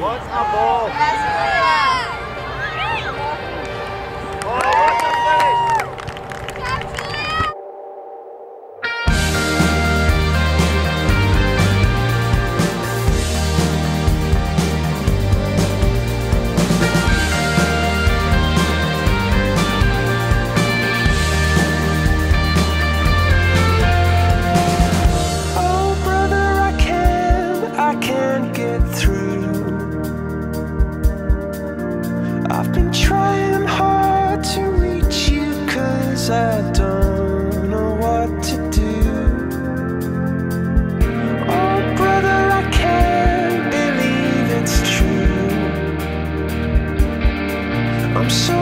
What's a ball?